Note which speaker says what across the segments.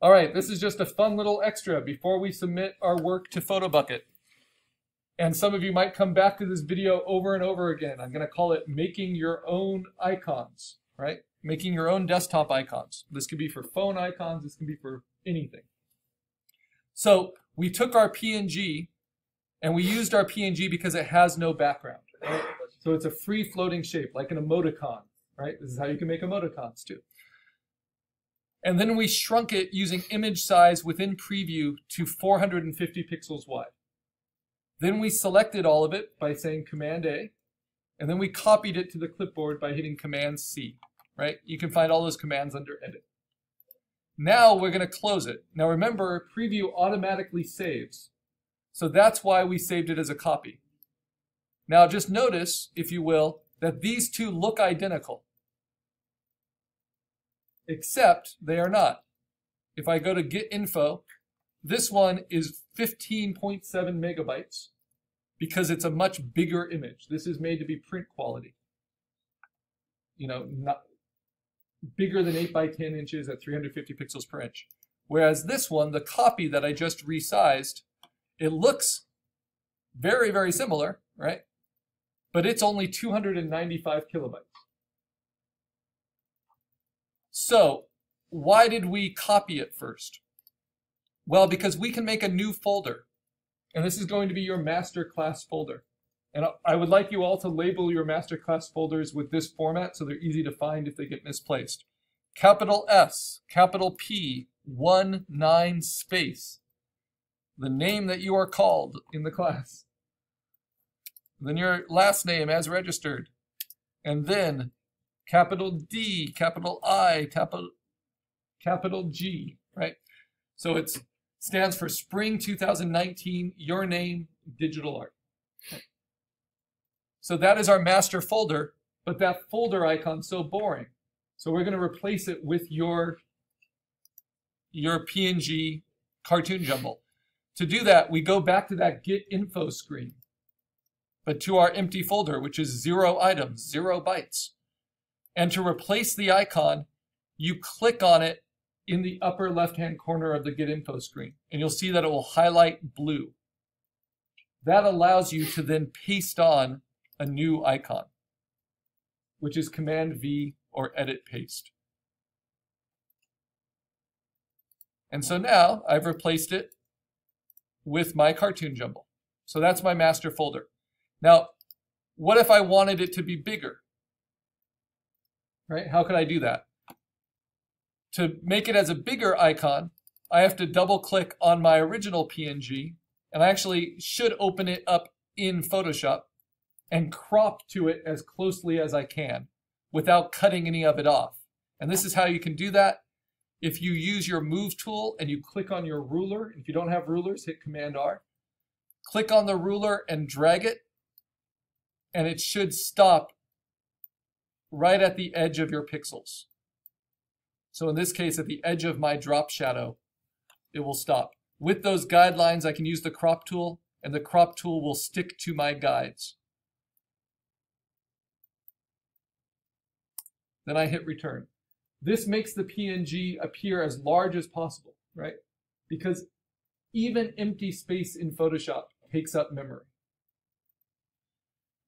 Speaker 1: All right, this is just a fun little extra before we submit our work to PhotoBucket. And some of you might come back to this video over and over again. I'm going to call it making your own icons, right? Making your own desktop icons. This could be for phone icons. This can be for anything. So we took our PNG and we used our PNG because it has no background. Right? So it's a free floating shape, like an emoticon, right? This is how you can make emoticons too. And then we shrunk it using image size within preview to 450 pixels wide. Then we selected all of it by saying Command A, and then we copied it to the clipboard by hitting Command C, right? You can find all those commands under Edit. Now we're going to close it. Now remember, preview automatically saves. So that's why we saved it as a copy. Now just notice, if you will, that these two look identical except they are not. If I go to get info, this one is 15.7 megabytes because it's a much bigger image. This is made to be print quality. You know, not bigger than 8 by 10 inches at 350 pixels per inch. Whereas this one, the copy that I just resized, it looks very, very similar, right? But it's only 295 kilobytes. So why did we copy it first? Well, because we can make a new folder. And this is going to be your master class folder. And I would like you all to label your master class folders with this format so they're easy to find if they get misplaced. Capital S, capital P, 1, 9, space. The name that you are called in the class. Then your last name as registered. And then capital D, capital I, capital, capital G, right? So it stands for Spring 2019, Your Name, Digital Art. So that is our master folder, but that folder icon so boring. So we're going to replace it with your, your PNG cartoon jumble. To do that, we go back to that Get Info screen, but to our empty folder, which is zero items, zero bytes. And to replace the icon, you click on it in the upper left-hand corner of the Get Info screen, and you'll see that it will highlight blue. That allows you to then paste on a new icon, which is Command V or Edit Paste. And so now I've replaced it with my cartoon jumble. So that's my master folder. Now, what if I wanted it to be bigger? Right? How could I do that? To make it as a bigger icon, I have to double click on my original PNG, and I actually should open it up in Photoshop and crop to it as closely as I can without cutting any of it off. And this is how you can do that. If you use your move tool and you click on your ruler, if you don't have rulers, hit Command R. Click on the ruler and drag it, and it should stop right at the edge of your pixels. So in this case, at the edge of my drop shadow, it will stop. With those guidelines, I can use the crop tool, and the crop tool will stick to my guides. Then I hit return. This makes the PNG appear as large as possible, right? Because even empty space in Photoshop takes up memory.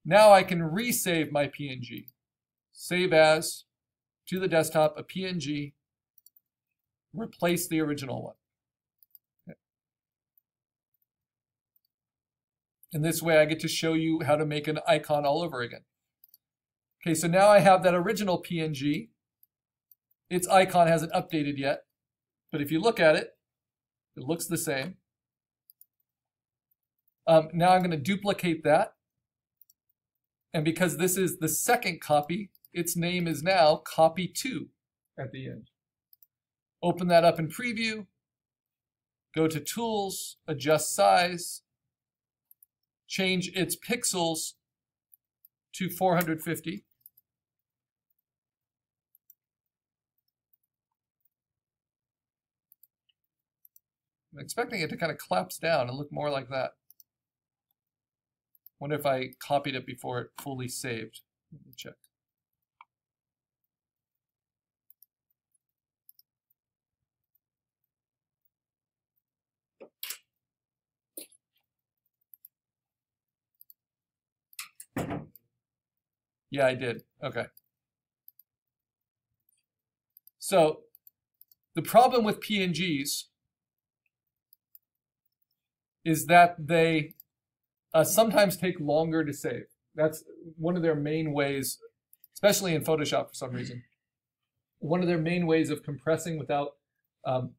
Speaker 1: Now I can resave my PNG save as to the desktop a PNG, replace the original one. Okay. And this way I get to show you how to make an icon all over again. Okay, so now I have that original PNG. Its icon hasn't updated yet, but if you look at it, it looks the same. Um, now I'm going to duplicate that. And because this is the second copy, its name is now copy 2 at the end. Open that up in preview, go to tools, adjust size, change its pixels to 450. I'm expecting it to kind of collapse down and look more like that. Wonder if I copied it before it fully saved. Let me check. Yeah, I did. Okay. So the problem with PNGs is that they uh, sometimes take longer to save. That's one of their main ways, especially in Photoshop for some reason. One of their main ways of compressing without um,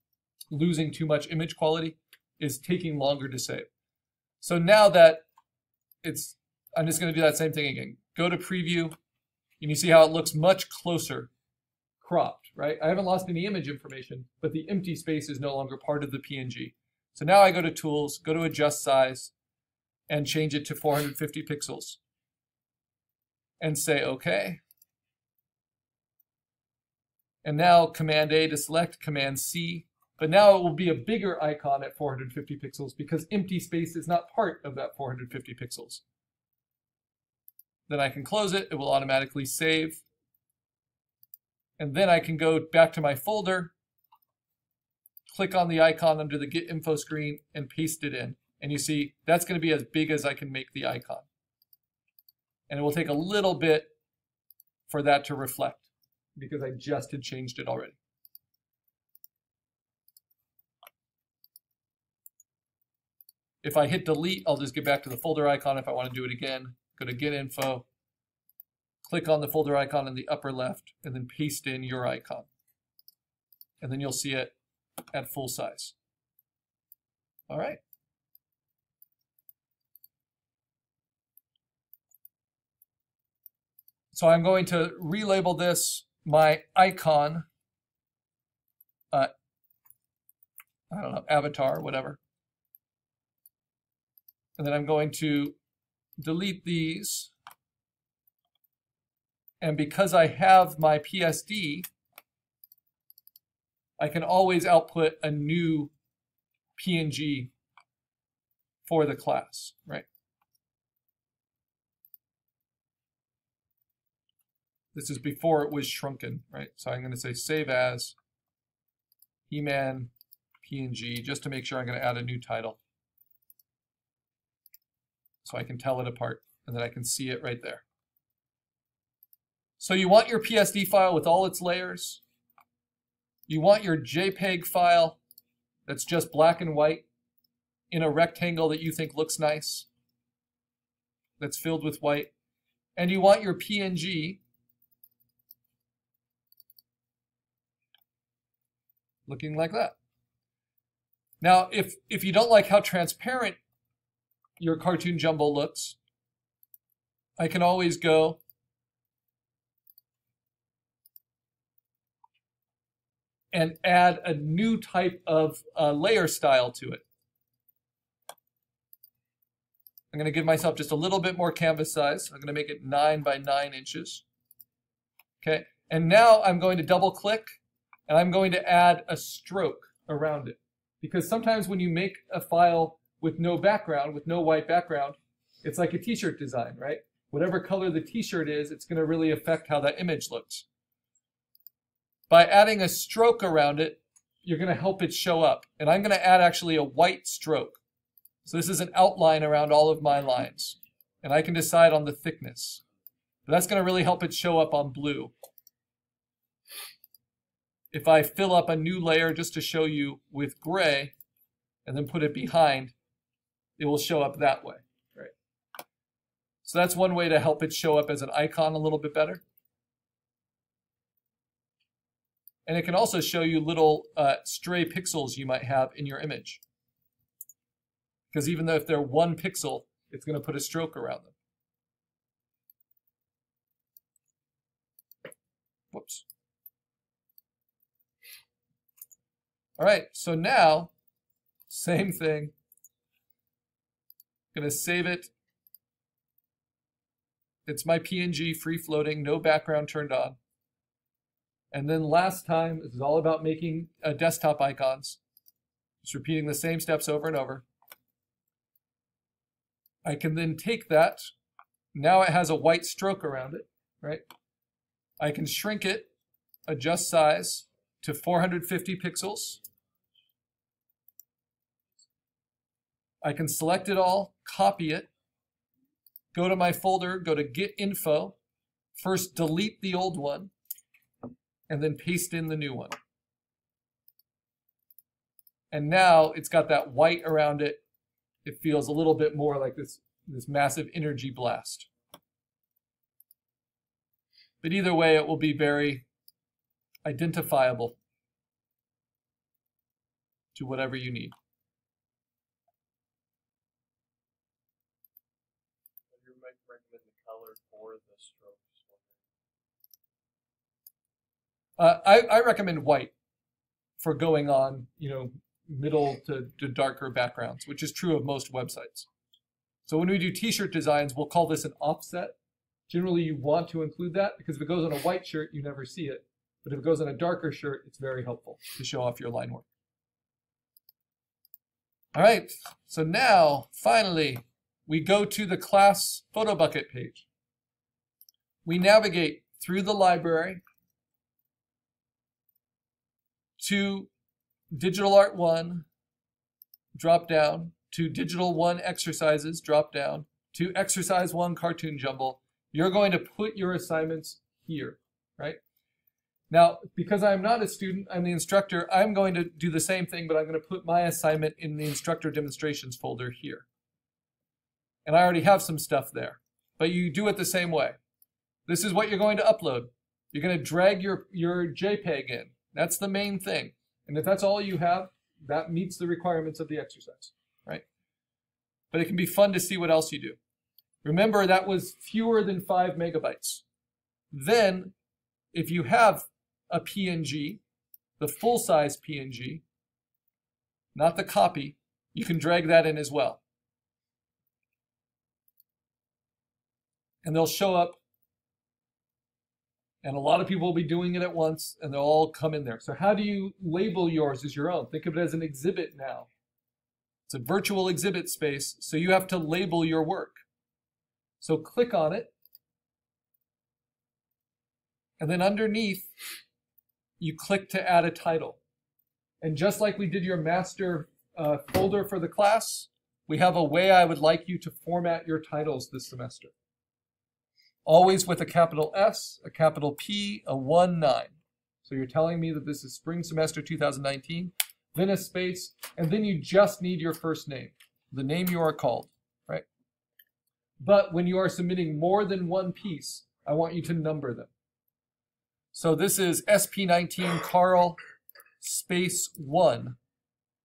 Speaker 1: losing too much image quality is taking longer to save. So now that it's, I'm just going to do that same thing again. Go to preview, and you see how it looks much closer cropped, right? I haven't lost any image information, but the empty space is no longer part of the PNG. So now I go to Tools, go to Adjust Size, and change it to 450 pixels. And say OK. And now Command A to select, Command C. But now it will be a bigger icon at 450 pixels because empty space is not part of that 450 pixels. Then I can close it. It will automatically save. And then I can go back to my folder, click on the icon under the Get Info screen, and paste it in. And you see, that's going to be as big as I can make the icon. And it will take a little bit for that to reflect because I just had changed it already. If I hit delete, I'll just get back to the folder icon if I want to do it again. Go to Get Info, click on the folder icon in the upper left, and then paste in your icon. And then you'll see it at full size. All right. So I'm going to relabel this my icon, uh, I don't know, avatar, whatever. And then I'm going to delete these and because I have my PSD, I can always output a new PNG for the class, right? This is before it was shrunken, right? So I'm going to say save as He-Man PNG just to make sure I'm going to add a new title. So I can tell it apart and then I can see it right there. So you want your PSD file with all its layers. You want your JPEG file that's just black and white in a rectangle that you think looks nice, that's filled with white. And you want your PNG looking like that. Now, if, if you don't like how transparent your cartoon jumble looks, I can always go and add a new type of uh, layer style to it. I'm going to give myself just a little bit more canvas size. I'm going to make it 9 by 9 inches. Okay, and now I'm going to double click and I'm going to add a stroke around it. Because sometimes when you make a file with no background, with no white background, it's like a t-shirt design, right? Whatever color the t-shirt is, it's going to really affect how that image looks. By adding a stroke around it, you're going to help it show up. And I'm going to add actually a white stroke. So this is an outline around all of my lines. And I can decide on the thickness. But that's going to really help it show up on blue. If I fill up a new layer just to show you with gray, and then put it behind, it will show up that way. Right. So that's one way to help it show up as an icon a little bit better. And it can also show you little uh, stray pixels you might have in your image. Because even though if they're one pixel, it's going to put a stroke around them. Whoops. All right, so now, same thing. Going to save it. It's my PNG free floating, no background turned on. And then last time, this is all about making uh, desktop icons. Just repeating the same steps over and over. I can then take that. Now it has a white stroke around it, right? I can shrink it, adjust size to 450 pixels. I can select it all, copy it, go to my folder, go to Get Info, first delete the old one and then paste in the new one. And now it's got that white around it. It feels a little bit more like this, this massive energy blast. But either way, it will be very identifiable to whatever you need.
Speaker 2: Recommend the color for the strokes?
Speaker 1: Uh, I, I recommend white for going on, you know, middle to, to darker backgrounds, which is true of most websites. So when we do t-shirt designs, we'll call this an offset. Generally, you want to include that because if it goes on a white shirt, you never see it. But if it goes on a darker shirt, it's very helpful to show off your line work. All right, so now, finally, we go to the class Photobucket page. We navigate through the library to Digital Art 1, drop down, to Digital 1 Exercises, drop down, to Exercise 1 Cartoon Jumble. You're going to put your assignments here, right? Now, because I'm not a student, I'm the instructor, I'm going to do the same thing, but I'm going to put my assignment in the instructor demonstrations folder here. And I already have some stuff there, but you do it the same way. This is what you're going to upload. You're going to drag your, your JPEG in. That's the main thing. And if that's all you have, that meets the requirements of the exercise, right? But it can be fun to see what else you do. Remember, that was fewer than five megabytes. Then, if you have a PNG, the full-size PNG, not the copy, you can drag that in as well. And they'll show up, and a lot of people will be doing it at once, and they'll all come in there. So how do you label yours as your own? Think of it as an exhibit now. It's a virtual exhibit space, so you have to label your work. So click on it, and then underneath, you click to add a title. And just like we did your master uh, folder for the class, we have a way I would like you to format your titles this semester. Always with a capital S, a capital P, a 1, 9. So you're telling me that this is spring semester 2019, then a space, and then you just need your first name, the name you are called, right? But when you are submitting more than one piece, I want you to number them. So this is SP19 Karl space 1,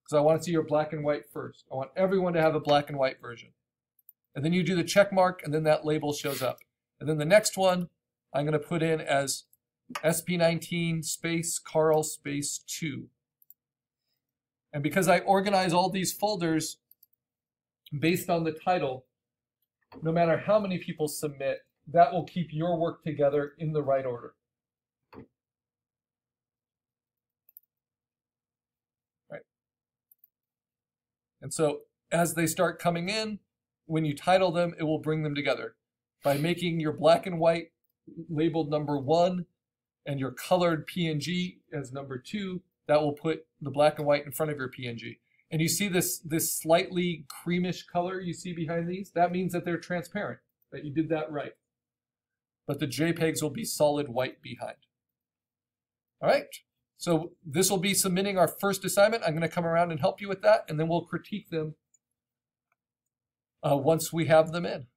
Speaker 1: because I want to see your black and white first. I want everyone to have a black and white version. And then you do the check mark, and then that label shows up. And then the next one, I'm going to put in as SP19 space Karl space 2. And because I organize all these folders based on the title, no matter how many people submit, that will keep your work together in the right order. And so as they start coming in, when you title them, it will bring them together. By making your black and white labeled number one and your colored PNG as number two, that will put the black and white in front of your PNG. And you see this, this slightly creamish color you see behind these? That means that they're transparent, that you did that right. But the JPEGs will be solid white behind. All right. So this will be submitting our first assignment. I'm going to come around and help you with that, and then we'll critique them uh, once we have them in.